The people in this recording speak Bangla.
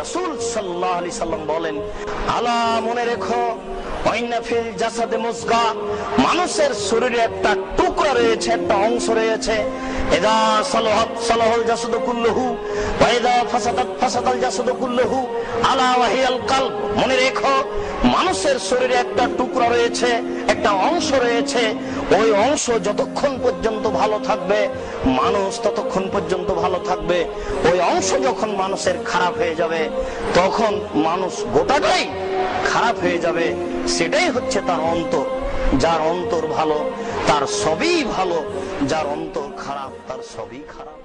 রসুল সাল্লাহ আলি সাল্লাম বলেন, আলা মনে রেখো ওয়াইনাফিল জাসাদে মুসগা, মানুষের শরীরে একটা টুকরা রয়েছে, একটা অংশ রয়েছে। এদা সালাহাত, সালাহুল জাসাদ কুল্লুহু, ওয়া ইদা ফাসাদাত, ফাসাদাল জাসাদ কুল্লুহু, আলা ওয়াহিয়াল কালব। মনে রেখো, মানুষের শরীরে একটা টুকরা রয়েছে, একটা অংশ রয়েছে। ওই অংশ যতক্ষণ পর্যন্ত ভালো থাকবে, মানুষ ততক্ষণ পর্যন্ত থাকবে, ওই অংশ যখন মানুষের খারাপ হয়ে যাবে, তখন মানুষ গোটাটাই খারাপ হয়ে যাবে। সেটাই হচ্ছে তার অন্তর। যার অন্তর ভালো, তার সবই ভালো। যার অন্তর খারাপ, তার সবই খারাপ।